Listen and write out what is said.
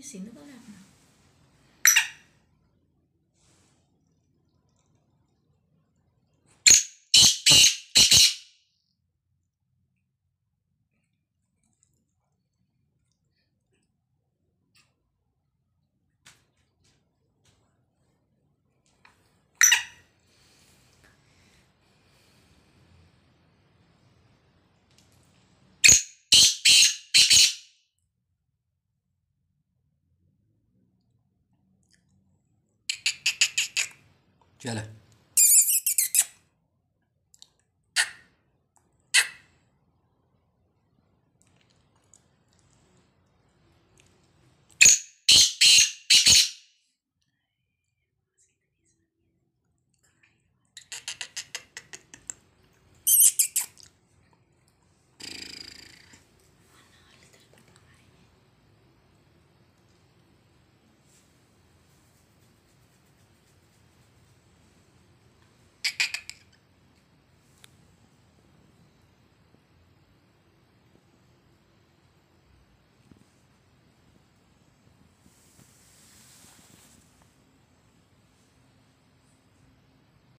Gising na wala 绝了